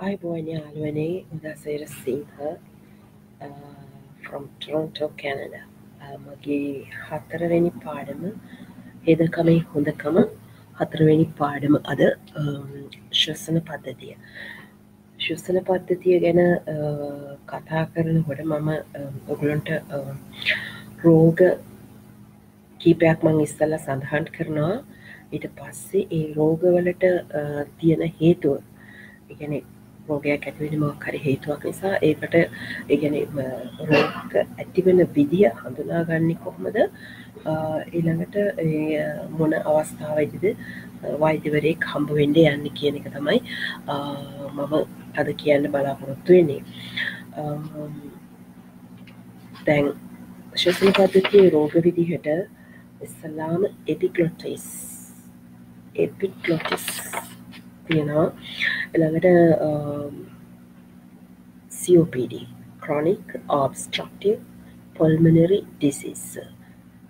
අයිබෝන් යාළුවනේ උදසේර සිංහ from Toronto Canada. මගේ හතරවෙනි පාඩම හෙදකමයි හොඳකම හතරවෙනි පාඩම අද ශ්වසන පද්ධතිය ශුස්සන පද්ධතිය ගැන කතා කරන හොට මම ඔගුලන්ට රෝග කීපයක් මං ඉස්සල්ල සඳහන් කරනවා ඊට පස්සේ ඒ රෝගවලට තියෙන හේතුව ඉගැන රෝගයක් ඇතිවෙන මක්කරි හේතුවක් නිසා ඒකට ඉගැන රෝග ඇතිවෙන විදිිය හඳුනාගන්නේ කොහොමද? ඊළඟට මොන අවස්ථාවයිතිද වෛද්‍යවරේ කම්බ වෙන්ඩ යන්න කියන එක තමයි මම අද කියන්න බලාපොරොත්තු වෙන්නේ. දැන් ශසන පද්ධතිය රෝග විදිහට ඉස්සල්ලාම එපිකලොටස් එපික්ලොටිස් තියෙනවා. එළඟට um, COPD chronic obstructive pulmonary disease.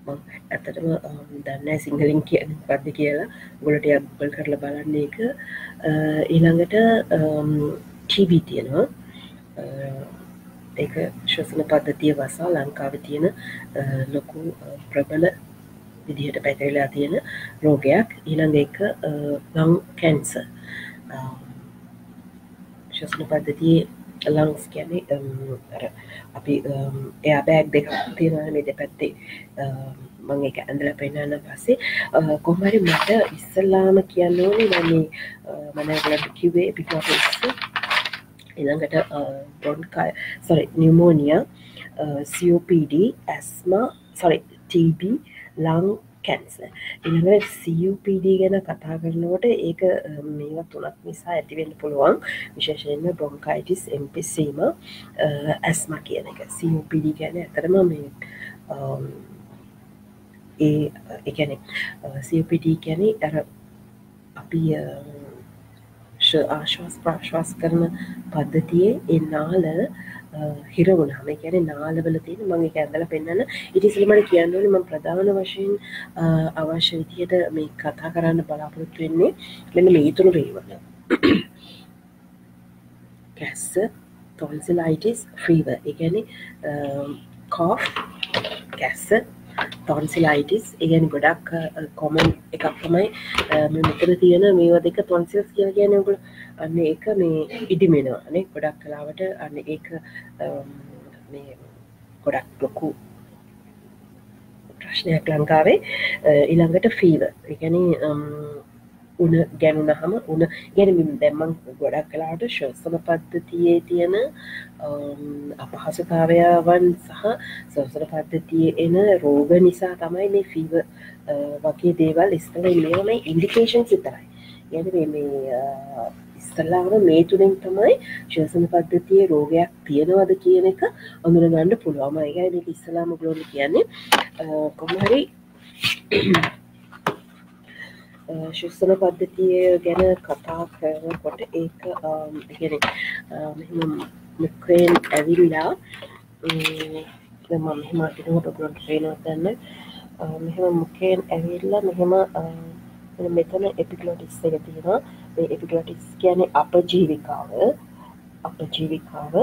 ඇතටම um, දන්න සිංහලින් කියන පද්ද කියලා. ගොලට අක්බල් කරලා බලන්න එක. Uh, ඊළඟට um, ටීබී තියෙනවා. Uh, ඒක ශ්වසන පද්ධතිය වසා ලංකාව තියෙන uh, ලොකු ප්‍රබල විදිහට පැටවෙලා තියෙන රෝගයක්. ඊළඟ එක ලං කැන්ස ශ්වසන පද්ධතියේ ලංස් කියන්නේ අපි එයා බෑග් දෙක තියෙන මේ දෙපැත්තේ මං එක ඇඳල පෙන්න්න පස්සේ කොහමරි මට ඉස්සල්ලාම කියන්න ඕනේ මන්නේ මනගලට කිවේ පිටස ඉළඟට බොන්කයි sorry pneumonia COPD asthma sorry TB lung cancer ඉළඟ CUPD ගැන කතා කරනකොට ඒක මේවා තුනක් නිසා ඇතිවෙන්න පුළුවන්. විශේෂයෙන්ම බොංකයිටිස් එම්පිසීම ඇස්ම කියන එක. CUPD ගැන ඇතරම මේ ඒ එකැනෙ CUPD ගැන ඇර අපි ආශවාස් ප්‍රශ්වාස් කරන පද්ධතියේ එ නාල හිරවුණ. හම කියන නාලවල තියෙන මගේ ඇඳල පෙන්න්න ඉටිසිලිමට කියන්නවන ම ප්‍රධාන වශයෙන් අවශ්‍ය විදියට මේ කතා කරන්න බලාපොරොත්තු වෙන්නේ මෙන්න මේ තුරු වේවල කැස්ස තොන්සිලයිටිස් ෆ්‍රීව එකැන කෝ් කැස්ස තොන්සිලයිටිස් ඉගැන ගොඩක් කොමන් එකක් තමයි මෙතර තියෙන මේවා දෙක තොන්සිල්ස් කිය කියනකුල අන්න එක මේ ඉඩිමෙනවා අනේ ගොඩක් කලාවට අන්න ඒක ගොඩක් ලොකු ප්‍රශ්නයක් ලංකාවේ. ඉළඟට ෆීව එකැන උන ගැනුන හම උන ගැනමින් දැම්මන් ගොඩක් කලාට ශෝසන පද්ධතියේ තියෙන අපහසුතාවයාවන් සහ සවසර පද්ධතිය එන රෝග නිසා තමයි මේ ෆීව වගේ දේවල් ඉස්තල මේමයි ඉන්ඩිකේෂන් සිතරයි ගැන මේ ඉස්සල්ලාම මේ තුළින් තමයි ශවසන පද්ධතිය රෝගයක් තියෙනවද කියන එක අඳුරගණ්ඩ පුළුවම ඒගයි ඉස්සලාම ගලෝල කියන්නේ. කොමහරි ශිස්සන පද්ධතිය ගැන කතා කරනකොට ඒක ගෙන මුක්‍රයෙන් ඇවිල්ලා මම මෙහමටිනට ගොන්ට පේනවතන්න මෙහෙම මුකයෙන් ඇවිල්ලා මෙහෙම මෙතන එපිකලොටිස් එක තියෙනවා. මේ එපිකලොටිස් කියන අප ජීවිකාව අප ජීවිකාව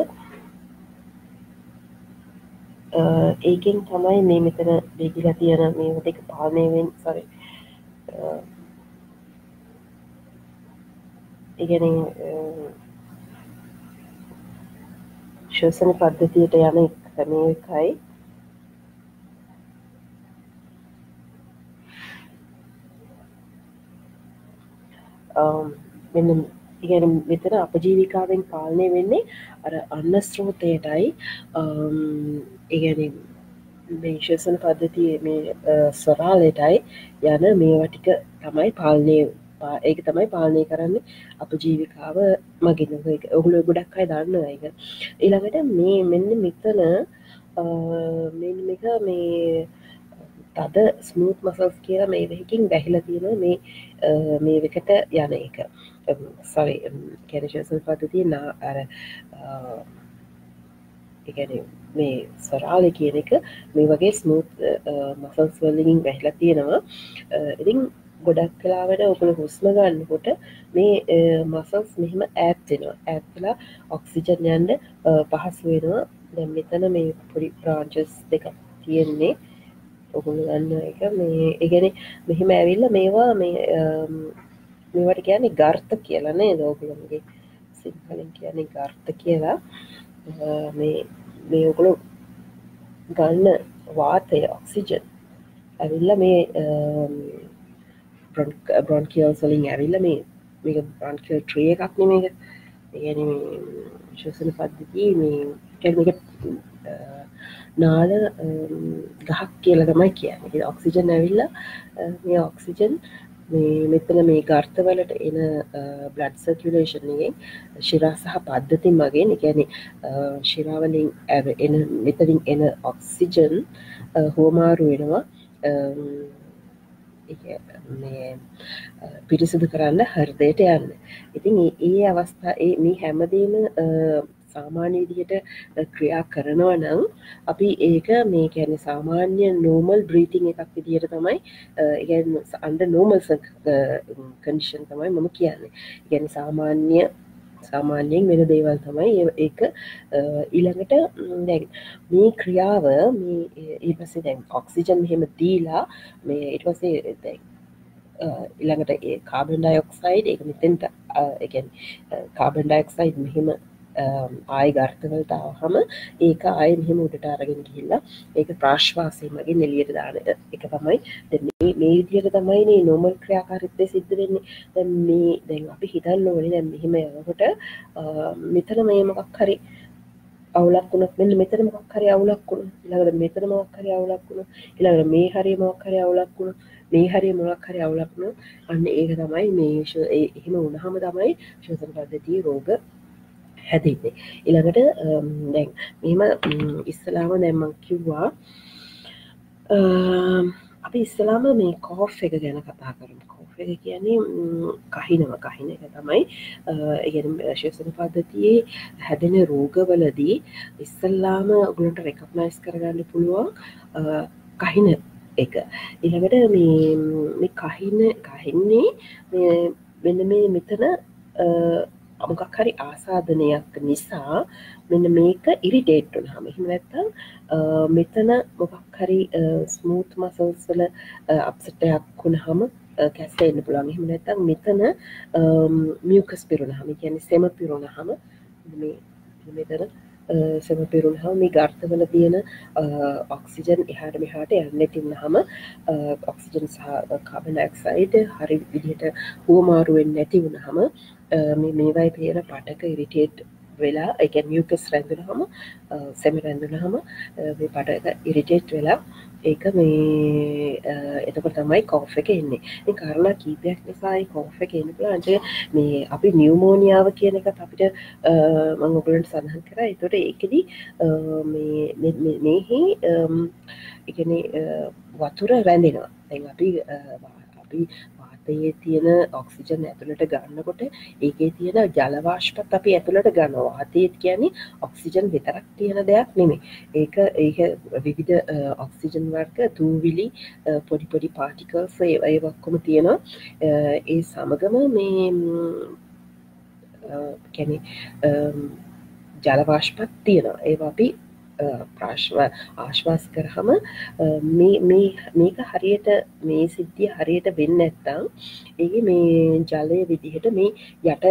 ඒකෙන් තමයි මේ මෙතන බේගිලා තියෙන මේ දෙක පානයවෙන් සරි ඉගෙන ශෝසන පද්ධතියට යන ක්‍රමය එකයි. මෙන්න ඉගැන මෙතන අප ජීවිකාවෙන් පාලනය වෙන්නේ අර අන්න ස්ත්‍රෝතයටයි ඉගැන මේශසන පද්ධතිය මේ ස්වරාලයටයි යන මේවටික තමයි පාලනය ඒක තමයි පාලනය කරන්න. අප ජීවිකාව මගින්. ඔහුල ගොඩක් අයි දන්න එක ඊළඟට මේ මෙන්න මෙතන එක මේ තද ස්මූත් මසල්ස් කියලා මේ දෙකින් බැහිල තියෙන මේ මේ වෙකට යන එක. සරි කැනශසල් පද්ධතිය නා අර එකන මේ සොරාල කියන එක මේ වගේ ස්මූත් මසල්ස් වලින් වැහිලා තියෙනවා. ඉතින් ගොඩක් කලාවට ඔකුළු හුස්ම ගන්නකොට මේ මසල්ස් මෙහෙම ඇත්වෙනවා ඇත්වෙලා ඔක්සිජන් යන්ඩ පහසු වෙනවා. දැම් මෙතන මේ පොඩි ප්‍රාංචස් දෙක තියෙන්නේ. ඔකුළු ගන්න එක මේ ඉගෙන මෙහෙම ඇවිල්ල මේවා මේ මේවට කියන්නේ ගර්ථ කියලනේ දෝකුළන්ගේ සිංහලින් කියන්නේ ගර්ථ කියලා. මේ මේ ඔකුළු ගන්න වාතය ඔක්සිජන් ඇවිල්ල මේ බ්‍රොන් කියල් සලින් ඇවිල්ල මේ මේක බ්‍රන්කල් ට්‍රිය එකක් නෙම එක ගැන ශසන පද්ධති මේ uh, නාල um, ගහක් කියල තමයි කියන ඔක්සිජන් ඇවිල්ල uh, මේ ඔක්සිජන් මෙතන මේ ගර්ථවලට එන uh, බ්ලඩ් සර්කියලේෂන්ගෙන් ශිරා සහ පද්ධති මගෙන් එකැනෙ ශිරාවලින් ඇ එන මෙතරින් එන ඔක්සිජන් හෝමාරු වෙනවා. Um, පිරිසිදු කරන්න හර්දයට යන්න. ඉතින් ඒ අවස්ථා මේ හැමදීම සාමාන්‍ය විදිහට ක්‍රියා කරනවා නම් අපි ඒක මේ කැන සාමාන්‍ය නෝමල් බ්‍රීතිං එකක් විදිහට තමයි අන්ඩ නෝමල් කනිෂන් තමයි මම කියන්නේ. ගැන සාමාන්‍ය සාමාන්‍යයෙන් වෙන දේවල් තමයි ඒක ඊළඟට දැන් මේ ක්‍රියාව මේ ඒ පස්සේ දැන් ඔක්සිජන් මෙහෙම දීලා මේ ඊට පස්සේ දැන් ඊළඟට ඒ කාබන් ඩයොක්සයිඩ් ඒක මෙතෙන්ට එකන් කාබන් ඩයොක්සයිඩ් මෙහෙම Um, ආය ගර්ථවලට ආවහම ඒක ආය මෙහෙම උඩට අරගෙන ගිහිල්ලා ඒක ප්‍රශ්වාසය මගින් එළියට දාන එක. තමයි මේ විදිහට තමයි මේ නෝමල් ක්‍රියාකාරීත්වය සිද්ධ වෙන්නේ. දැන් මේ දැන් අපි හිතන්න ඕනේ දැන් මෙහෙම යනකොට uh, මෙතන මේ මොකක් හරි අවුලක් වුණත් මෙන්න මෙතන මොකක් හරි අවුලක් වුණා ඊළඟට මෙතන මොකක් හරි අවුලක් වුණා ඊළඟට මේ හරිය මොකක් හරි අවුලක් වුණා මේ හරිය මොකක් හරි අවුලක් වුණා අන්න ඒක තමයි මේ එහෙම වුණාම තමයි ශ්වසන පද්ධතියේ රෝග හැදෙන්නේ. ඉළඟට දැන් මෙම ඉස්සලාම දැම්මන් කිව්වා අපි ඉස්සලාම මේ කෝෆ් එක ගැන කතා කරම. කෝෆ් එක කියන්නේ කහිනව. කහින එක තමයි ශේෂන පද්ධතියේ හැදෙන රෝගවලදී ඉස්සල්ලාම ගුලට රෙකප්නයිස් කරගන්න පුළුවන් කහින එක. ඉළඟට මේ කහින කහින්නේ මෙන්න මේ මෙතන මොකක් හරි ආසාධනයක් නිසා මෙන්න මේක ඉරිටේට්ටුන හම හිම නැත්තම් මෙතන මොකක් හරි ස්මූත් මසල්ස්වල අප්සටයක් වුණ හම කැස්සෙන්න්න පුළන් හිම නැත්තම් මෙතන මියකස් පිරුණ හම කියන සෙම පිරුණ හම මෙතන සෙම පිරුණ හම මේ ගර්ථවල තියෙන ඔක්සිජන් එහාට මෙහාට යන්නටින්න හම ඔක්සිජන් සහ කාබනක්සයිඩ් හරි විදිහට හුවමාරුවෙන් නැති වුණ හම මේවයි පේර පටක ඉරිටේට් වෙලා එක මියකස් රැඳුන හම සැම රැඳුන හම පට ඉරිටේට් වෙලා ඒක මේ එතකොට තමයි කෝෆ් එක එන්නේ. කරලා කීපයක් නිසායි කෝෆ් එක එන්න අන්ට මේ අපි නියමෝනියාව කියන එක අපිට මංගොගලන්ට සඳහන් කර. එතොට ඒකෙද මෙහි එකන වතුර රැඳෙනවා. දැන් අපි අපි වාතයේ තියෙන ඔක්සිජන් ඇතුළට ගන්නකොට ඒකේ තියෙන ජලවාශ්පත් අපි ඇතුළට ගන්න වාතයත් කියන්නේ ඔක්සිජන් විතරක් තියෙන දෙයක් නෙමේ ඒක ඒක විවිධ ඔක්සිජන් වර්ග දූවිලි පොඩිපොඩි පාටිකල්ස් ඒවක්කොම තියෙනවා. ඒ සමගම මේ කැනෙ ජලවාශ්පත් තියෙනවා. ඒ අපි ප්‍රශ්ව ආශ්වාස කරහම මේක හරියට මේ සිද්ධිය හරියට වෙන්න ඇත්තං ඒ මේ ජලය විදිහට මේ යට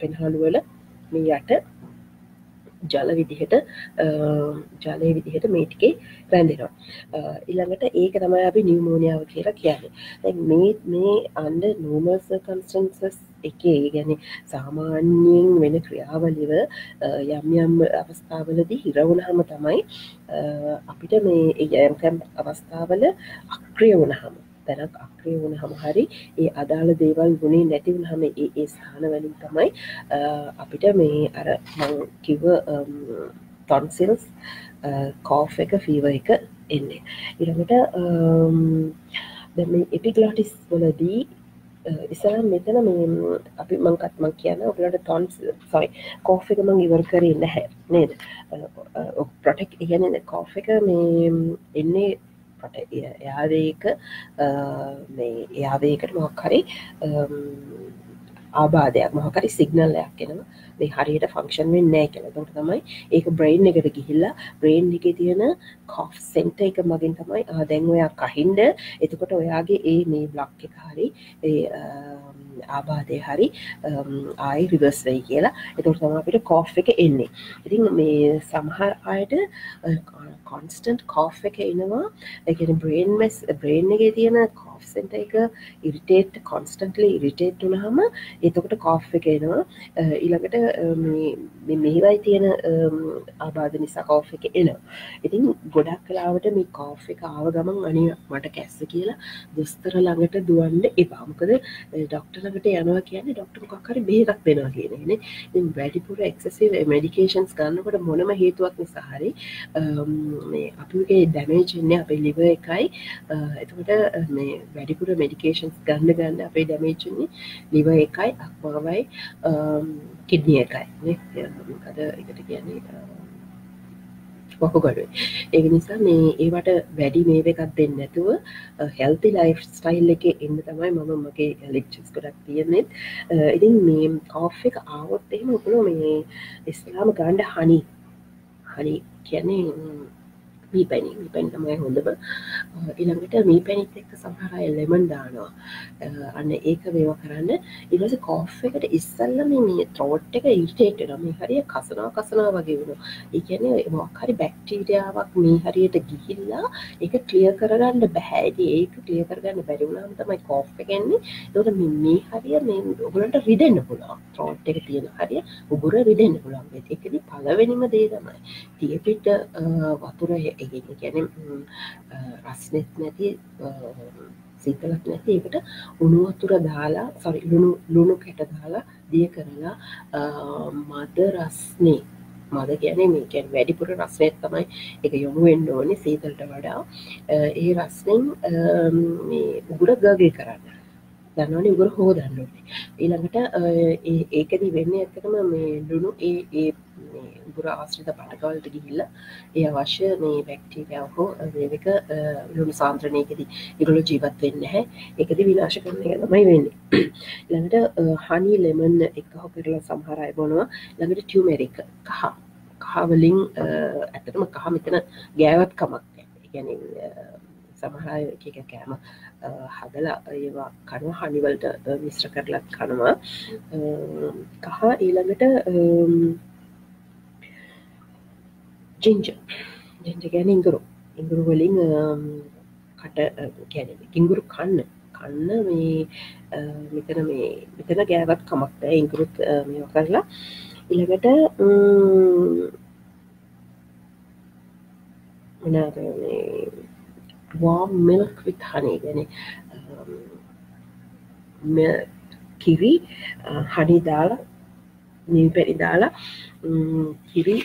පෙන්හළුවල මේ යට ජල විදිහට ජලය විදිහට මේටිකේ රැඳෙනවා. ඉළඟට ඒක තමයි අපි නිියමෝනියාව කියලා කියන්නේ. මේ මේ අන්ඩ නෝමර්ස කන්ස්ටන්සස් එකේ. ගැන සාමාන්‍යයෙන් වෙන ක්‍රියාවලිව යම් යම් අවස්ථාවලදී හිරවුණ හම තමයි අපිට මේ යම්කැම් අවස්ථාවල අක්‍රිය වුණ හම තැනක් අක්‍රිය වුණ හම හරි ඒ අදාළ දේවල් ගුණේ නැතිවුණ හම ඒ ඒ ස්ථාන වලින් තමයි අපිට මේ අර කිව්ව තොන්සිල්ස් කෝෆ් එක ෆීව එක එන්නේ. ඉරමට එපිගලාටිස් වලදී ඉසලා මෙතන මේ අපි මංකත්මං කියන ඔගලට තොන්ස් සොයි කෝෆ් එක මං ඉවර කරේ නැහැ නේද? ප්‍රොටෙක් ඉගන කෝෆ් එක මේ එන්නේ පට එයාවේක මේ එයාවේකට මොක් හරි ආබාධයක් මොහකරි සිගනල්ලයක් කෙනවා මේ හරියට ෆංක්ෂන් වෙන්න නෑ කියලා. තොට තමයි ඒක බ්‍රයින් එකට ගිහිල්ලා බ්‍රේන් එක තියෙන කොෆ් සෙන්ට එක මගින් තමයි දැන් ඔයා කහින්ඩ එතකොට ඔයාගේ ඒ මේ බ්ලොක් එක හරි ආබාධය හරි ආයි රිවර්ස් වෙයි කියලා. එතුට තම අපිට කෝෆ් එක එන්නේ. ඉතින් මේ සමහර අයට කොන්ස්ටන්ට් කෝෆ් එක එනවා. එකන බ්‍රේන් මෙස් බ්‍රේන් එක තියෙන කෝෆ්සෙන්ට එක ඉරිටේට් කොන්ස්ටන්ටලි ඉරිටේට් වනහම එතකොට කෝෆ් එක එනවා. ඊළඟට මෙහිවයි තියෙන ආබාධ නිසා කෝෆ් එක එනවා. ඉතින් ගොඩක් කලාවට මේ කෝෆ් එක ආව ගමන් අනි මට කැස්ස කියලා දොස්තර ළඟට දුවන්න එපාමකද ඩොක්ටලකට යනවා කියන්නේ ඩොක්ටර් කොක්කර බේරක් දෙෙනවා කියනෙන වැඩිපුර එක්සසිව මඩිකේෂන්ස් ගන්නකොට මොනම හේතුවක් නිසාහරි අපගේ ඩැමේජන්නේ අපේ ලිව එකයි. එතකට මේ වැඩිපුර මඩිකේෂන්ස් ගන්න ගන්න අපේ ඩැමේජන්නේ ලිව එකයි අක්මාවයි කිඩ්නිය එකයි. කද එකට කියන්නේ වකුගඩුව ඒ නිසා මේ ඒවට වැඩි මේ එකක් දෙන්න නැතුව හෙල්ති ලයිෆ් ස්ටයිල් එක එන්න තමයි මම මගේ ලෙක්චස් ගොඩක් තියෙනෙත් ඉතින් මේ කෝෆ් එක ආවොත් එහෙම උකුණු මේ ඉස්ලාම ගාන්ඩ හනි හනි කියන්නේ මී පැණි මී පැන් තමයි හොඳම. ඉළඟට මී පැණිත් එක්ක සමහරය ලෙමන් දානවා. අන්න ඒක මේවා කරන්න. ඉවස කෝෆ් එකට ඉස්සල්ලම මේ ත්‍රෝට් එක ඉරිටේට මේ හරිය කසනා කසනා වගේ වුණු ඒකන මොක්හරි බැක්ටීරියාවක් මේ හරියට ගිහිල්ලා එක ක්ලිය කරගන්න බැහැඩි ඒක ක්ලිය කරගන්න බැරිවුණාම තමයි කෝෆ් එකන්නේ දොට මේ හරිය මේ ඔගලන්ට රිඩෙන්න්න පුළා ත්‍රෝට් එක තියෙන හරිය උගුර රිඩෙන්න්න පුළන් එකද පලවෙනිම දේ තමයි. තියපිට වතුර ඒ ගැන රස්නෙත් නැති සිතලක් නැති එකට උනුවතුර දාලා සරි ලුණු ලුණු කැට දාලා දිය කරලා මද රස්නේ මද කියන මේකැන් වැඩිපුර රස්නයක් තමයි එක යොමු වෙන්න ඕනේ සීතලට වඩා. ඒ රස්නෙන් උගුර ගගේ කරන්න. දන්නවනේ උගුර හෝදන්නන්නේ ඊළඟට ඒකදී වෙන්න ඇත්තටම මේ ලුණු ඒ බුර ආශ්‍රිත පටකවලට ගිහිල්ල ඒ අවශ්‍ය මේ බැක්ටීරියාව හෝ වේක ලුණු සාන්ත්‍රණයකෙද ඉගොලු ජීවත් වෙන්න හැ එකද විනාශ කරන ගැනමයි වෙන්න. ළඟට හනි ලෙමන් එක හෝ කරලා සමහරය බොනවා. ළඟට ටියමරික කහ. කහවලින් ඇතටම කහ මෙතන ගෑවත් කමක් ගැන සමහරය එක කෑම හදලා ඒවා කනවා හනිවලට මිශ්‍ර කරලත් කනවා. කහ ඊළඟට ජිංජ ජෙන්ජ ගැන ඉංගුරු ඉංගුරු වලින් කට ගැන ඉංගුරු කන්න. කන්න මේ මෙතන මේ මෙතන ගෑවත් කමක්ද ඉංගුරුත් මේ කරලා ඉළඟට මනාද වාම් මිල්ක් විත් හනේ ගැන කිරි හනි දාලා නිල් පැරි දාලා කිරි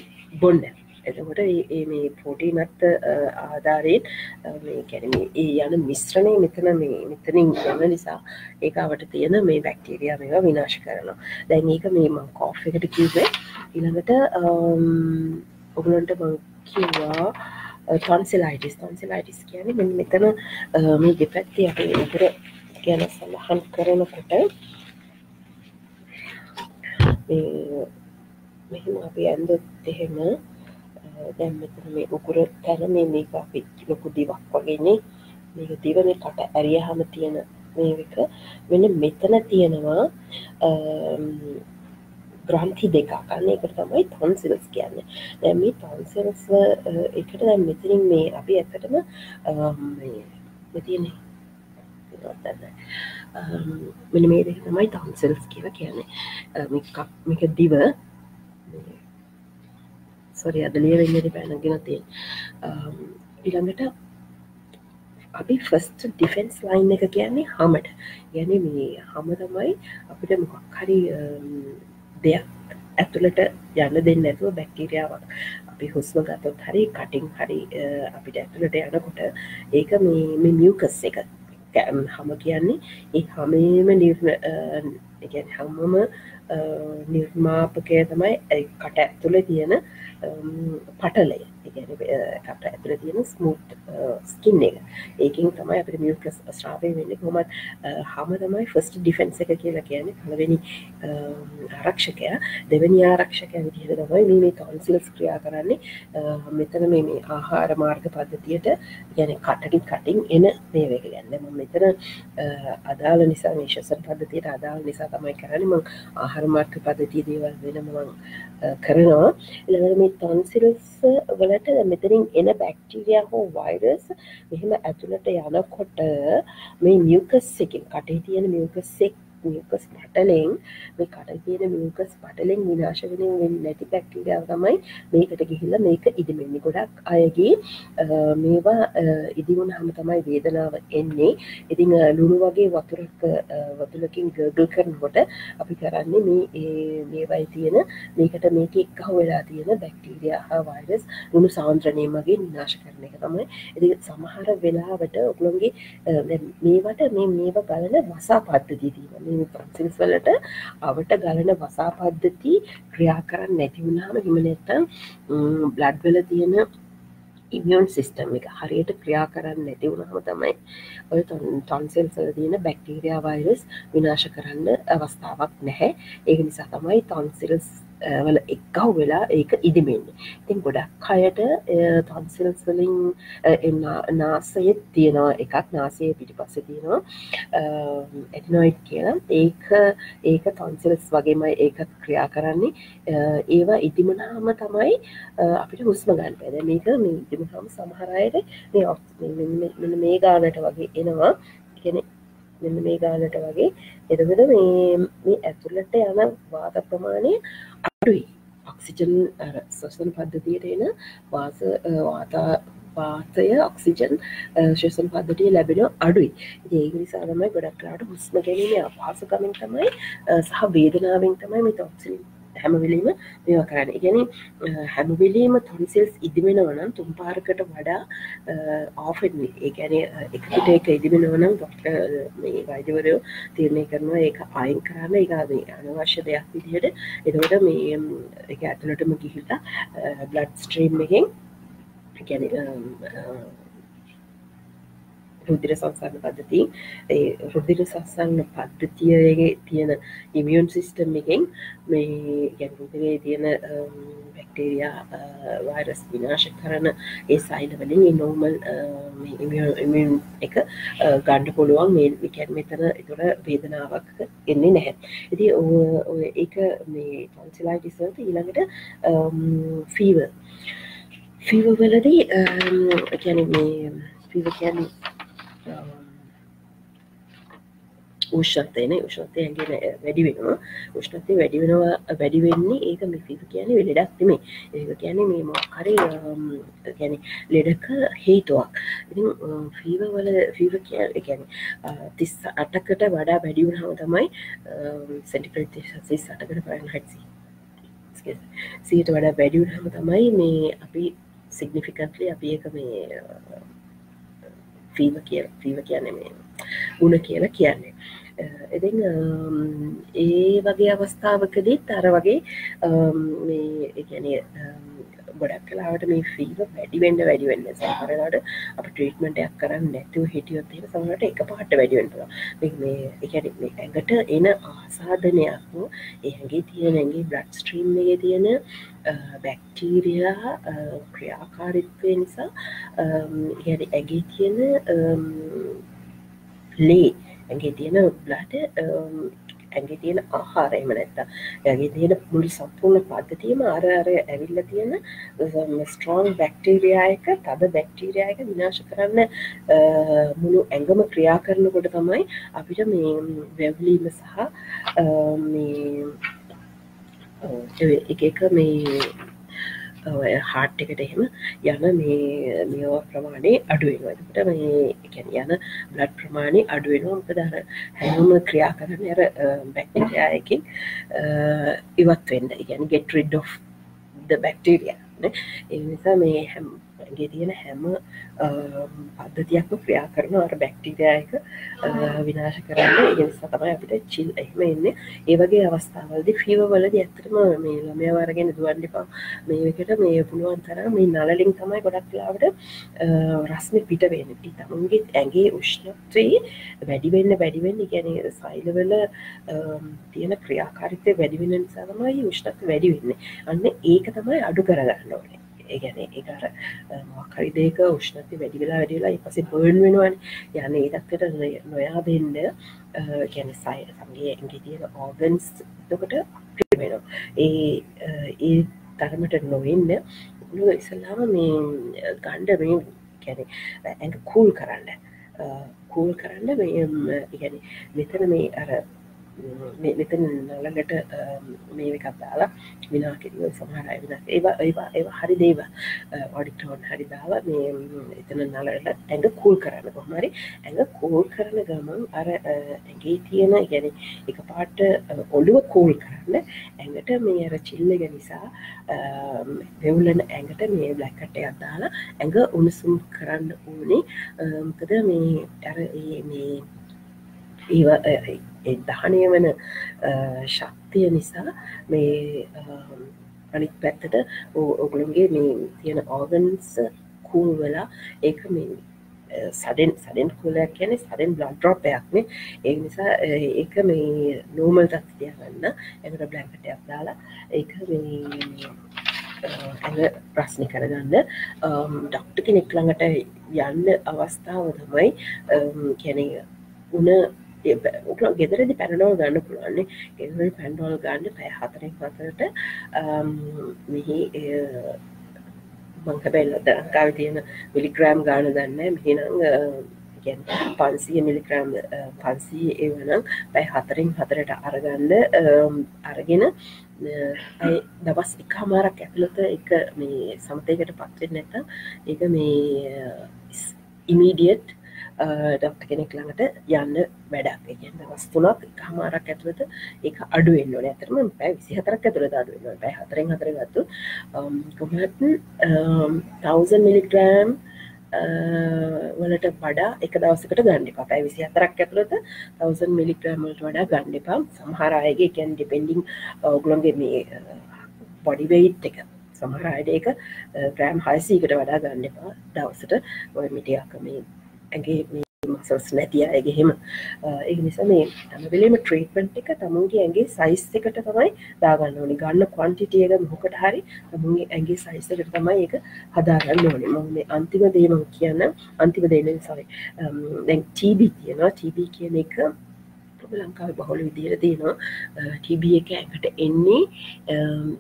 බොන්ඩ එතකොට මේ පොටිනත් uh, ආධාරයෙන් uh, මේ කැනම ඒ යන මිශ්‍රණය මෙතන මේ මෙතනින් යන නිසා ඒකාවට තියෙන මේ බැක්ටීරිය මේවා විනාශ කරනවා. දැන් ඒක මේ මං කෝෆ් එකට කිව්වේ. ඉළඟට um, ඔගුලන්ට මං කිව්වා ටොන්සිලයිටිස් ටොන්සිලයිටිස් කියන මෙ මෙතන මේ දෙපැත්ති අප ඉකර ගැන සඳහන් කරනකොට මෙහෙම අපි ඇන්දොත් එහෙම දැන් මෙතන මේ උකුර තැන මේ මේක අපි ලොකු දිවක් වගේනේ මේක දිවන කට ඇරියහම තියෙන මේක. වෙන මෙතන තියෙනවා ග්‍රන්ථි දෙකක්. අන්න එකට තමයි තොන්සිල්ස් කියන්න. දැන් මේ තොන්සිල්ස් එකට දැන් මෙතනින් මේ අපි ඇත්තටම තියෙන මෙන මේ දෙක තමයි තොන්සිල්ස් කියලා කියන්නේ. මේක දිව. සොරි අදලිය වෙන්නට පැනගෙන තියෙන් ඉළඟට අපි ෆස්ට ඩිෆෙන්ස් ලයින් එක කියන්නේ හමට. ගැන මේ හම තමයි අපිට මොකක් හරි දෙයක් ඇතුළට යන්න දෙන්න ඇතුව බැක්කිරියාවක් අපි හුස්ම ගතොත් හරි කටින් හරි අපිට ඇතුළට යනකොට ඒක මේ මියකස් එක. හම කියන්නේ ඒ හමේම නිර්ණ හම්මම නිර්මාපකය තමයි කට ඇතුළ තියෙන පටලය. කට ඇතුල තියෙන ස්මූට් ස්කින් එක. ඒකින් තමයි අපට මියකස් ස්්‍රාවය වෙන්න. කොමත් හම තමයි ෆස්ට ඩිෆෙන්න්ස එක කියලා කියන පලවෙනි ආරක්ෂකය. දෙවැනි ආරක්ෂකය විදිහට තමයි මේ කවන්සිල්ස් ක්‍රියා කරන්නේ. මෙතන මේ ආහාර මාර්ග පද්ධතියට ගැන කටකින් කටින් එන මේවක ගැන්න ම මෙතන අදාල නිසා මේශසන් පද්ධතියට අදාල් නිසා තමයි කරනම ආහරමාර්ග පද්ධතිය දේවල් වෙන මං කරනවා. එලවට මේ තොන්සිල්ස් වලට මෙතරින් එන බැක්ටීරිය හෝ වෛරස් මෙහෙම ඇතුළට යනකොට මේ මියකස් එකින් කටේ තියෙන මියකස්සෙක් මියකස් පටලෙන් මේ කට තියෙන මියකස් පටලෙන් විනාශ වෙන වෙන්න නැති පැක්ටිරියාව තමයි මේකට ගිහිල්ල මේක ඉදිමෙන්නේ. ගොඩක් අයගේ මේවා ඉදිවුණ හම තමයි වේදනාව එන්නේ. ඉතිං ලුණු වගේ වතුරක් වතුලකින් ගර්ගල් කරනකොට අපි කරන්නේ මේ මේවයි තියෙන මේකට මේක එක්කහ වෙලා තියෙන බැක්ටීරිය හා වෛරස් ලුණු සාන්ද්‍රණය මගේ විනාශ කරන එක තමයි. එති සමහර වෙලාවට ඔගලොන්ගේ මේවට මේ මේව ගලන වසා පද්ධති තියෙන ප්‍රන්සිල්ස් වලට අවට ගලන වසා පද්ධති ක්‍රියා කරන්න නැතිවුණාම හිමනැත්තම් බ්ලඩ්වල තියෙන ඉමියන් සිිස්ටම් එක හරියට ක්‍රියා කරන්න නැතිවුණහම තමයි ඔය තොන්සෙල්සල තියෙන බැක්ටීරයා වෛරස් විනාශ කරන්න අවස්ථාවක් නැහැ. ඒක නිසා තමයි තොන්සිල්ස් වල එක්කව් වෙලා ඒක ඉදිමෙන්නේ. ඉතින් ගොඩක් අයට තොන්සිල්ස් වලින් නාසයත් තියෙනවා එකක් නාසය පිටි පස්ස තියෙනවා එටනොයිට් කියලා. ඒක ඒක තොන්සිල්ස් වගේමයි ඒකත් ක්‍රියා කරන්නේ. ඒවා ඉදිමනාම තමයි අපිට හුස්ම ගන්න පැද මේක මේ ඉදිමහම සමහරයට මේ මේ ගානට වගේ එනවා. කෙනෙ මෙන්න මේ ගානට වගේ එතකට මේ මේ ඇතුළට යන වාත ප්‍රමාණය අඩුයි ඔක්සිජන් සොසන පද්ධතියට එන වාස වාතා වාතය ඔක්සිජන් ශෂන් පද්ධතිය ලැබෙන අඩුයි. ඒ නිසාමයි ගොඩක්ලාට හුස්ම ගැනීම අපහසුකමින් තමයි සහ වේදනාවෙන් තමයි මේ තොක්සිලින් හැමවෙලීම මේවා කරන්න. ගැන හැමවෙලීම තොන්සිල්ස් ඉදිවෙනවනම් තුම් පාරකට වඩා ආෆෙන් ඒගැන එකට එක ඉදිවෙනවනම් ඩොක්ට මේ වෛදවරයෝ තීරණය කරනවා ඒක අයින් කරන්න. ඒකාදේ අනවශ්‍ය දෙයක් විදිහට. එතකට මේ එක ඇතුළටම ගිහිල්ලා බ්ලඩ් ස්ට්‍රීම් එකෙන් ගැන රුදිර සංසන්න පද්ධති රුදිර සස්සන්න පද්ධතියගේ තියෙන ඉමියන් සිිස්ටම් එකෙන් මේ ගැන්රුදිරේ තියෙන බැක්ටේරයා වෛරස් විනාශ කරන ඒ සයිඩ වලින් නෝමල් එක ගණ්ඩ පුළුවන්. මේ විකැන් මෙතන එතුළ වේදනාවක් එන්නේ නැහැ. ඉති ඒක මේ ටොන්සිලයිටිසට ඊළඟට ෆීව ෆීව වලදී ගැන මේ ෆීව කියන්නේ උෂ්ණත්යන උෂ්ණතය ඇගේ වැඩි වෙනවා. උෂ්ණතය වැඩි වෙනවා වැඩි වෙන්නේ ඒක මිෆික කියන ලෙඩක් තිමේ ඒක කියන මේ මොහරි ගැන ලෙඩක හේතුවක්. ඉතින් ෆීව වල ෆීව කිය ගැන තිස් අටකට වඩා වැඩිවුණහම තමයි සැටිකට සිස් අටකට පරන් හටසි සීට වඩා වැඩියුණහම තමයි මේ අපි සිගනිිෆිකන්ටලි අපි එක මේ ෆීව කිය ෆීව කියන්න මේ ගුණ කියලා කියන්නේ. එති ඒ වගේ අවස්ථාවකදීත් අර වගේ ගැන ගොඩක් කලාවට මේ ෆීව වැඩිවෙන්ඩ වැඩිවෙන්න සහරලාට අප ට්‍රීටමටයක් කරන්න නැතුව හිටියොත් සමට එක පහට වැඩිවෙන්ට මේ එක ඇඟට එන ආසාධනයක් එහගේ තියෙනගේ බ්ලඩ් ස්ට්‍රීම් එක තියෙන බැක්ටීරයා ක්‍රියාකාරිත්වය නිසා ය ඇගේ තියෙන ලේ ඇගේ තියෙන බ්ලට ඇගේ තියෙන ආහාරයම නැත්ත ඇගේ තියෙන මුළි සම්පූර්ණ පද්ධතියම අර අර ඇවිල්ල තියෙන ස්ට්‍රෝන් බැක්ටීරියයක තද බැක්ටීරියයක විනාශ කරන්න මුළු ඇඟම ක්‍රියා කරනකොට තමයි අපිට මේ වැවලීම සහ එක එක මේ හාට් එකට එහෙම යන මේ මේවා ප්‍රමාණය අඩුවෙනවාකට මේ යන බ්ලඩ් ප්‍රමාණය අඩුවෙනවා මොකදර හැම ක්‍රියා කරන අර බැක්ටරියායකින් ඉවත් වෙන්න. ගැන ගෙට රිඩ් ද බැක්ටීරිය ඒ නිසා මේ හැම් ගේ තියෙන හැම පද්ධතියක්ම ක්‍රියා කරන අර බැක්ටිරියයක විනාශ කරන්න. ඒනිසා තමයි අපිට චිල් එහම එන්න. ඒවගේ අවස්ථාවලද ෆීවවලද ඇත්තරම මේ ළමය වරගෙන දුවන්ඩිපා මේකට මේ පුළුවන් තර මේ නලලින් තමයි ගොඩක් ලාවට රස්ම පිට වෙන තමුන්ගේ ඇගේ උෂ්ණත්‍රී වැඩිවෙන්න වැඩිවෙන්න ගැන සයිලවල තියෙන ක්‍රියාකාරිතය වැඩිවෙන නිසා තමයි උෂ්ණත් වැඩි වෙන්න. අන්න ඒක තමයි අඩු කරගන්න ඕනේ. ඒගැන ඒකර මකරිදේක උෂ්ණති වැඩි වෙලා වැඩිලා පස බර්න් වෙනවන්. යන්න ඒදක්කට නොයා දෙන්න ගැන සය සගේ ඇගේ තියෙන ඕගන්ස් තකට වෙන ඒ ඒ තරමට නොවෙන්න ඉසල්ලාම මේ ගණ්ඩ මේ ගැන ඇඟ කූල් කරන්න. කූල් කරන්න ගැන මෙතන මේ අර මෙතන නලඟට මේ එකක් දාලා විනා කිරිව සමහරයි වෙන ඒවා ඒවා ඒවා හරි දේව ඔඩිටෝන් හරි දාලා මේ එතන නලට ඇඟ කූල් කරන්න කොහමරි ඇඟ කූල් කරන ගමන් අර ඇගේ තියෙන ගැන එක පාට ඔළුව කූල් කරන්න ඇඟට මේ අර චිල්ලග නිසා වෙවුලන ඇඟට මේ බ්ලැක්කටයක් දාලා ඇඟ උණුසුම් කරන්න ඕනේ. මොකද මේ අර මේ ඒ දහනය වන ශක්තිය නිසා මේ අනිත් පැත්තට ඔගුළුන්ගේ මේ තියෙන ඕගන්ස් කූල් වෙලා ඒක මේ සඩෙන් සඩෙන් කුලයක් කියන සඩෙන් බ්ලඩ් ඩ්‍රොපයක්නේ ඒ නිසා ඒක මේ නෝමල් තත්තිය ගන්න එකට බ්ලැන්කටයක් දාලා ඒක මේ ඇඟ ප්‍රශ්නි කරගන්න. ඩොක්ට කෙනෙක් ළඟට යන්න අවස්ථාව තමයි කැන උන ගෙදරදි පැනඩෝල් ගන්න පුළුවන්නේ ගෙදර පැන්ඩෝල් ගන්න පැය හතරෙක් පතරට මෙහි මංකබැල්ල දරංකාව තියෙන මිලිග්‍රෑම් ගාන දන්න මෙහිනං පන්සිය මිලිග්‍රෑම් පන්සී ඒ වනම් පැයි හතරින් හතරට අරගන්න අරගෙන දවස් එක හමාරක් ඇතුළත එක මේ සමතයකට පත්වෙන් නැත ඒක මේ ඉමීඩියට් ඩොක්ට කෙනෙක් ළඟට යන්න වැඩක් එකන්න වස්තුනක් හමාරක් ඇතුළත එක අඩුවෙන් ඕන. ඇතරම පැ විසිහතරක් ඇතුළට අඩුවෙන් පැ හතරෙන් හතර ගත්තු කොමත් තවසන් මිලිග්‍රෑම් වලට වඩා එක දවසකට ගන්න පැ විසි හතරක් ඇතුළත තවසන් මිලිග්‍රෑම්මලට වඩා ගණ්ඩපා සමහරයගේ කැන් ඩිපෙන්ඩිං ඔගුලන්ගේ මේ පොඩිවෙයිට් එක. සමහරයට එක ග්‍රෑම් හයිසීකට වඩා ගන්නපා දවසට. ඔය මිටියක මේ ඇගේ මසල්ස් නැතිය ඇගෙහෙම ඒ නිසා මේ තම වෙලේම ට්‍රීටමන්ට් එක තමුන්ගේ ඇගේ සයිස් එකට තමයි දාගන්න ඕනි. ගන්න කොන්ටිටියක මොකට හරි තමුන්ගේ ඇගේ සයිස්සකට තමයි එක හදාගන්න ඕනේ. මම මේ අන්තිම දේම කියන්න අන්තිම දේන සයි දැන් ටීබි තියෙනවා ටීබී කියන එක ලංකාව බහුල විදිර තියෙනවා ටිබ එක ඇකට එන්නේ.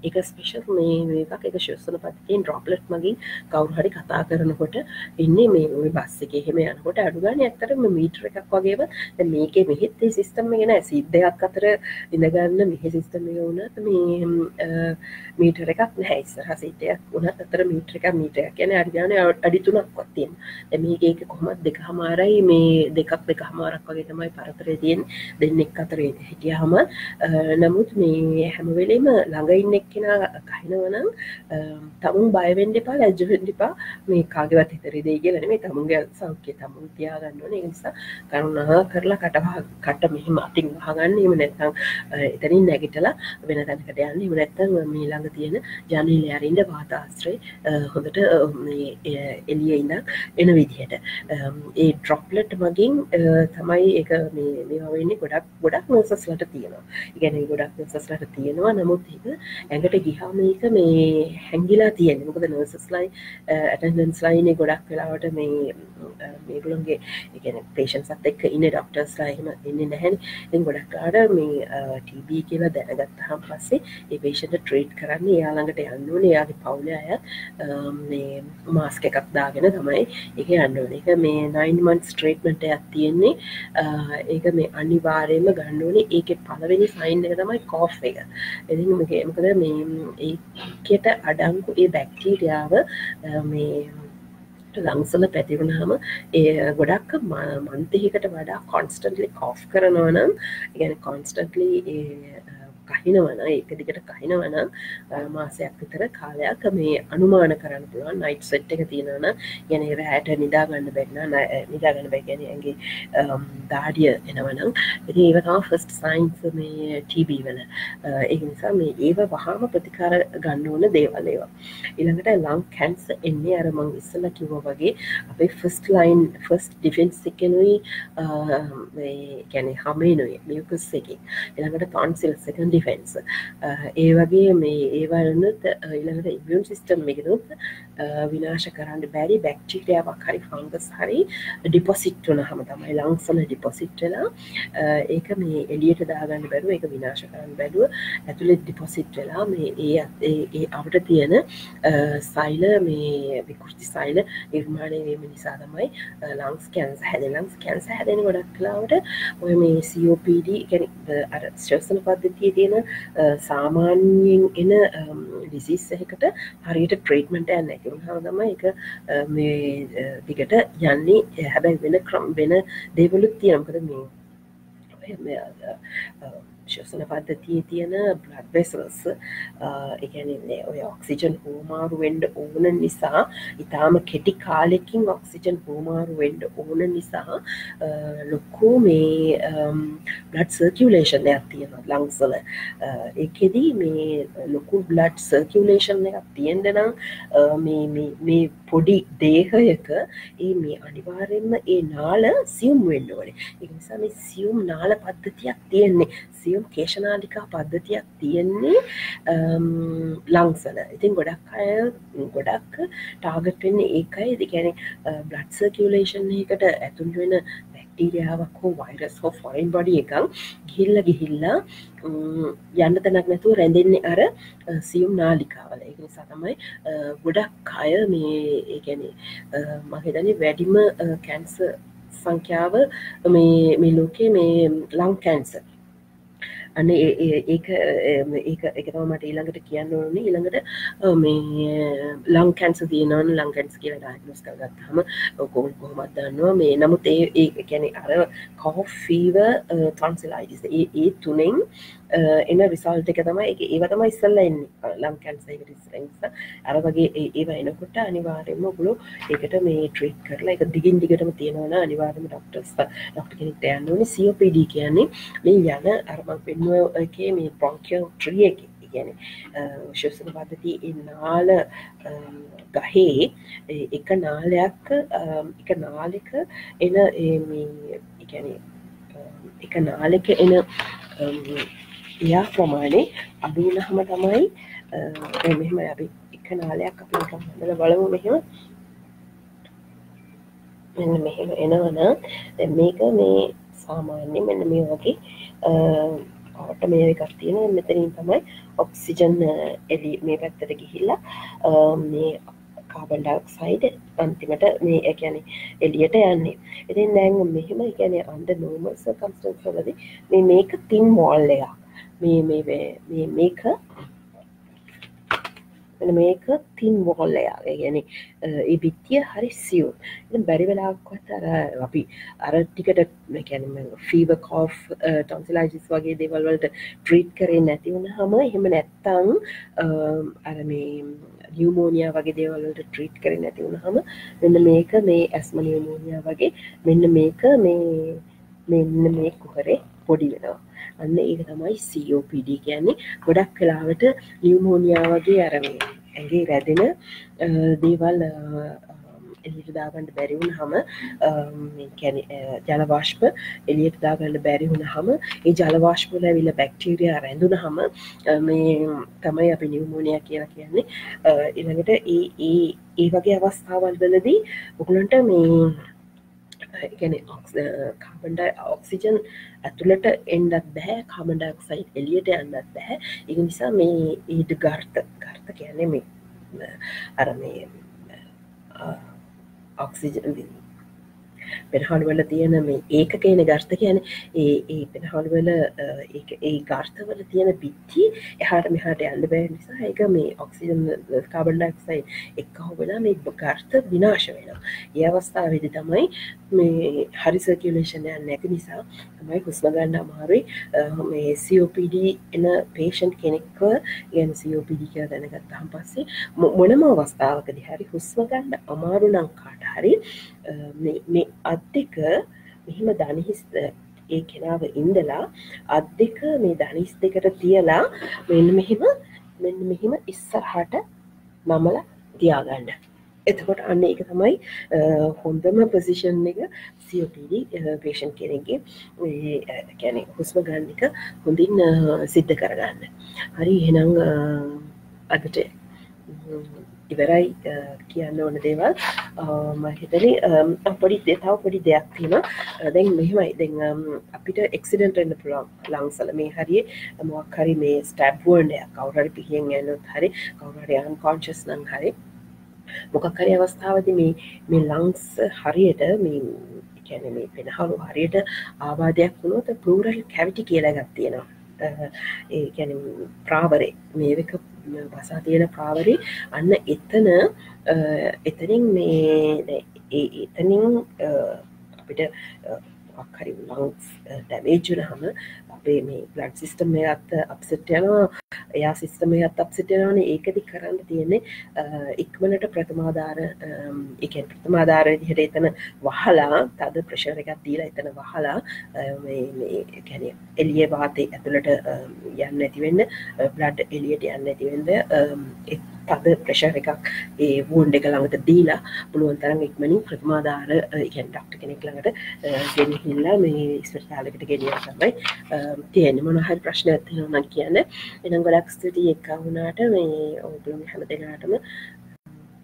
එක ස්පේෂල් මේ එකක් එක ශස්සන පතියෙන් ඩ්‍රොප්ලට් මගින් කවරු හරි කතා කරනකොට එන්නේ මේ බස්ස එක හෙම යනකොට අඩුගන ඇත්තරම මීට්‍ර එකක් වගේව මේක මෙහෙත්තේ සිිස්ටම් ගෙන සිද්ධයක් අතර ඉඳගන්න මෙහ සිිස්ටම වුණත් මේ මීටර එකක් නැයිස්සර සිටයක් වුණත් අතර මීට්‍ර එක මීටයක් කියන අඩිගාන අඩිතුනක් වත්තියෙන් මේක කොහොමත් දෙක හමාරයි මේ දෙකක් දෙක හමාරක් වගේ තමයි පරතරය තියෙන් දෙන්නෙක් අතරේ හිටිය හම නමුත් මේ හැමවෙලේම ළඟඉන්න එක්කෙන කහිනවනම් තමුන් බයවෙන්ඩ එපා ලැජ්ජවෙන්ඩිපා මේ කාගවත් හිතරි දේ කියලන මේ තමුන්ගේ සෞඛ්‍ය තමුන් තියාගන්නවන නිසා කරුණා කරලා කටවා කට මෙහෙම අතින් හගන්න එම නැත්තං එතනින් නැගිටලා වෙන තැනකට යන්න. එම නැත්තං මේ ළඟ තියෙන ජනීල අරින්ට වාතාස්ත්‍රය හොඳට එලිය ඉඳක් එන විදිහට. ඒ ඩ්‍රොප්ලට් මගින් තමයි එක මේවා වෙන්නේ. ගොඩක් ගොඩක් නසස්ලට තියෙනවා. ඉගැන ගොඩක් නසස්ලට තියෙනවා. නමුත් එක ඇඟට ගිහාම එක මේ හැංගිලා තියෙන මොකද නර්සස්ලයි ඇටන්ඩන්ස් ලයින ගොඩක් වෙලාවට මේ මේගුලන්ගේ එකන පේෂන්සත් එක්ක ඉන්න ඩොක්ටර්ස් ලයිම එන්න නැහැන් එ ගොඩක්කාඩ මේ ටබ කියලා දැනගත්ත හම් පස්සේ ඒ පේෂන්ට ට්‍රේට් කරන්න යාළඟට යන්නන යාගේ පවුල අය මාස්ක එකක් දාගෙන තමයි එක යන්නන එක මේ නයින්මන්ස් ට්‍රේට්මට ඇත් තියෙන්නේ. ඒක මේ අනිවා අනිවාරයම ගණ්ඩුවනේ ඒක පලවෙනි සයින් එක තමයි කෝ් එක. එදි මකද මේ ඒකට අඩංකු ඒ බැක්ටීරියාව මේ ලංසල පැතිරුණාම ඒ ගොඩක් මන්තහිකට වඩා කොන්ස්ටන්ලි කෝ් කරනවනම් ගැන කොන්ස්ටන්ලි කහිනවන ඒක දිගට කහිනවන මාසයක් විතර කාලයක් මේ අනුමාන කරන්න පුළුවන්. නයිට් සෙට් එක තියෙනන ගැන රෑට නිදාගන්න බැන්න නිදාගන්න බැගැන ඇගේ දාඩිය එනවනම් ඇති ඒවතා ෆස්ට සයින්ස් මේ ටීබී වල. ඒ නිසා මේ ඒව වහාම ප්‍රතිකාර ගන්න ඕන දේවලේවා ඉළඟට ලං කැන්ස එන්නේ අරමං ඉස්සල කිව්ව වගේ අපේ ෆස්ට ලයින් ෆස්ට ඩිෆෙන්ස් එකනුයි ගැන හමේනුයි මියකස් එක. එළඟට ටොන්සිල් සකන් ඩිෆෙන්න්ස් uh, ඒ වගේ මේ ඒවලනුත් ඉළඟට ඉබියම් සිිස්ටම් එකනුත් විනාශ කරන්න බැරි බැක්ටිරියාවක් හරි ෆංගස් හරි ඩිපොසිට් වන හම තමයි ලංසල ඩිපොසිට් වෙලා uh, ඒක මේ එලියට දාගන්න බැරුව එක විනාශ කරන්න බැලුව ඇතුළෙ ඩිපොසිට් වෙලා මේ ඒ ඒ අපට තියෙන uh, සයිල මේ විකෘති සයිල නිර්මාණය වීම නිසා තමයි ලංස් කැන්ස හැද ලංස් කැන්ස හැදෙන ගොඩක් කලාවට ඔය මේ COPD ගැන අර ශ්‍රසන පද්ධතිය තියෙන සාමාන්‍යයෙන් එන ඩිසිස්සහකට හරියට ට්‍රේටමට ඇන්න එකරුම් හම එක මේ දිගට යන්නේ. හැබැයි වෙන ක්‍රම් වෙන දේවලුත් තියනකද මේ ශසන පද්ධතිය තියෙන බ්ලඩ් වෙසල්ස් එකනන්නේ ඔය ඔක්සිජන් හෝමාරු වෙන්ඩ ඕන නිසා ඉතාම කෙටි කාලෙකින් ඔක්සිජන් හෝමාරු වෙන්ඩ ඕන නිසා ලොක්කෝ මේ බ්ලඩ් සර්කියලේෂන් එකක් තියෙන ලංසල එකෙදී මේ ලොකු බ්ලඩ් සර්කියලේෂන් එකක් තියෙන්දනම් මේ පොඩි දේහයක ඒ මේ අනිවාරෙන්ම ඒ නාල සියුම් වෙන්න ඕනේ. එක නිසා මේ සියුම් නාල පද්ධතියක් තියෙන්නේ. සියුම් සියුම් කේෂනාලිකා පද්ධතියක් තියෙන්නේ ලංසල. ඉතින් ගොඩක් අය ගොඩක් ටාගට වෙන්න ඒකයි දිගැන බ්ලඩ් සර්කියලේෂන් එකට ඇතුල් වෙන බැක්ටීරියාවක් හෝ වෛරස් හෝ ෆොයින් බඩි එකක් ගිල්ල ගිහිල්ලා යන්න තැනක් නැතුව රැඳෙන්නේ අර සියුම් නාලිකාවල. ඒ නිසා තමයි ගොඩක් අය මේ ඒගැන මහිතන වැඩිම කැන්ස සංඛ්‍යාව මේ ලෝකේ මේ ලං කැන්සර් අන්න ඒක ඒක එකතම මට ඊළඟට කියන්න ඕනේ. ඊළඟට මේ ලං කැන්ස තියනවන ලංකැන්ස් කියල ඩයිනස් කරගත්හම කොල් කොහොමත් දන්නවා? මේ නමුත් ඒ ඒ කැනෙ අර කෝෆීව ටන්සිලයිඩිස් ඒ තුනෙන් එන රිසල්ට එක තමයි එක ඒව තමයි ඉස්සල්ල එන්න. ලම් කැන්සේකට ඉස්රෙන්ස අර වගේ ඒව එනකොට අනිවාරයම ගුලු ඒකට මේ ට්‍රීක් කරලා එක දිගින් දිගටම තියෙනවන අනිවාර්ම ඩක්ටර්ස් ඩක්ට කෙනෙක් යන්නන සිෝපඩ කියන්නේ මේ යන අරමක් පෙන්නුව එකේ මේ ප්‍රංකල් ට්‍රිය එක. ගැන ශෂන පද්ධති එන්නාල ගහේ එක නාලයක් එක නාලෙක එන ගැන එක නාලෙක එන එයා ප්‍රමාණය අඩුවන හම තමයි මෙහෙම අපි එක නාලයක් අපි හඳල බලමු මෙහෙම. මෙන්න මෙහෙම එනවන මේක මේ සාමාන්‍ය මෙන්න මේ වගේ ඔට මේ එකක් තියෙන මෙතනින් තමයි ඔක්සිජන් එලි මේ පැත්තට ගිහිල්ලා මේ කාබන්ඩක් සයිඩ අන්තිමට මේ ඇැන එලියට යන්නේ. ඉතින් දැන් මෙහෙම ගැන අන්ඩ නෝමල්ස කම්ස්ටන්ස් වලද මේ මේක තින් මෝල්ලයක් මේ මේ මේක. මේක තින් වොල්ලයාගේ ගැන ඒ බිත්තිය හරි සියුම්. බැරි වෙලාක්වත් අර අපි අර ටිකට කැනම ෆීව කෝ් ටොන්සිලයිජිස් වගේ දෙවල්වලට ට්‍රීට් කරේ නැති වුණ හම එහෙම නැත්තං අර මේ නිියමෝනියා වගේ දේවල්ලට ට්‍රීට් කර නැති වුණ හම මෙන්න මේක මේ ඇස්ම නිියමෝනියා වගේ මෙන්න මේක මේ මෙන්න මේ කුහරේ පොඩි වෙනවා. අන්න ඒක තමයි COPD කියන්නේ. ගොඩක් කලාවට නිියමෝනියා වගේ අරමේ ඇගේ රැදෙන දේවල් එලියට දාගන්න බැරිවුණ හම කැන ජලවාශ්ප එලියට දාගන්න බැරිවුණ හම ඒ ජලවාශ්පල ඇවිල බැක්ටීරිය රැඳුන හම මේ තමයි අපි නිවමෝනයක් කියලා කියන්නේ. ඉළඟට ඒ ඒ ඒ වගේ අවස්ථාවල් වලදී ඔකුලන්ට මේ ගැන කාබන්ඩයි ඔක්සිජන් ඇතුළට එන්ඩත් බැහැ කාබන්ඩක්සයි් එලියට යන්නත් බැහැ එක නිසා මේ ඒට ගර්ත ගර්ත කියන්නේ මේ අර මේ ඔක්සිජන් පෙනහළුවල තියෙන මේ ඒක කියන ගර්ථ කියන ඒ ඒ පෙනහළුවල ඒ ගර්ථවල තියෙන බිත්ති එහාට මෙහාට යන්න බෑ නිසා ඒක මේ ඔක්සිජන් කාබල්ඩක්සයි එක්කහු වෙලා මේ ගර්ථ විනාශ වෙනවා. ඒ අවස්ථාවේදි තමයි මේ හරි සර්කියලේෂණයක් නැති නිසා තමයි හුස්ම ගන්න අමාරුයි. මේ COPD එන පේෂන්් කෙනෙක්ව ගැන COPD කිය දැනගත්තහම් පස්සේ මොනම අවස්ථාවකදි හරි හුස්ම ගන්න අමාරු නම් කාට හරි මේ අත්තික මෙහිම දනිහිස් ඒ කෙනාව ඉන්දලා අත් දෙක මේ දනිස් දෙකට තියලා මෙන්න මෙහෙම මෙන්න මෙහෙම ඉස්සරහට නමල තියාගන්න. එතකොට අන්න එක තමයි හොඳම පසිෂන් එක සියෝපඩ පේෂන් කෙනෙගේ කැනෙ හුස්ම ගන්නික හොඳින් සිද්ධ කරගන්න. හරි එහෙනම් අදට ඉවරයි කියන්න ඕන දේවල්. මහිතන පොඩි දෙතාව පොඩි දෙයක් තියෙන දැන් මෙහෙමයි. දෙ අපිට එක්සිඩන්ට එන්න පුළන් ලංසල. මේ හරිය මොක් හරි මේ ස්ටබ්ුවන්ඩයක් කවුරරි පිහියෙන් ඇනුත් හරි කවුරරයන් කොන්ශස් නං හරි. මොකක්කරි අවස්ථාවද මේ මේ ලංස් හරියට මේ කැන මේ පෙනහලු හරියට ආබාධයක් වුණොත පලූරල් කැවිටි කියලා ගත්තියෙනවා ඒ ගැන ප්‍රාවරේ. මේක පසා තියෙන ප්‍රාවරි. අන්න එතන එතනින් මේ එතනින් අපිට හරි ලංස් ඩැමේජ්න හම අපේ මේ බ්ලඩ් සිිස්ටම් අත් අප්සට යනවා. එයා සිිස්ටමේ අත් අප්සිට යනවන. ඒකදි කරන්න තියෙන්නේ ඉක්මනට ප්‍රථමාධාර එක ප්‍රථමාධාර දිහට එතන වහලා තද ප්‍රශර එකක් දීලා එතන වහලා ගැන එලිය වාතය ඇතුළට යන්න ඇතිවෙන්න බ්ලඩ් එලියට යන්න ඇතිවෙන්න තද ප්‍රශර එකක් ඒ වූන්ඩ එක ළඟට දීලා පුළුවන් තරම් ඉක්මනින් ප්‍රථමාධාර ඉකැන් ඩක්ට කෙනෙක් ළඟට ගෙනහිල්ලා මේ ස්පටාලකට ගෙඩිය තමයි තියෙන මොනහරි ප්‍රශ්න ඇතිනනම් කියන්න. එනම් ගොඩක් ස්තුතියි එක්ක වුණාට මේ ඔබුලම හැම දෙනාටම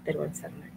තෙරුවන් සරණයි.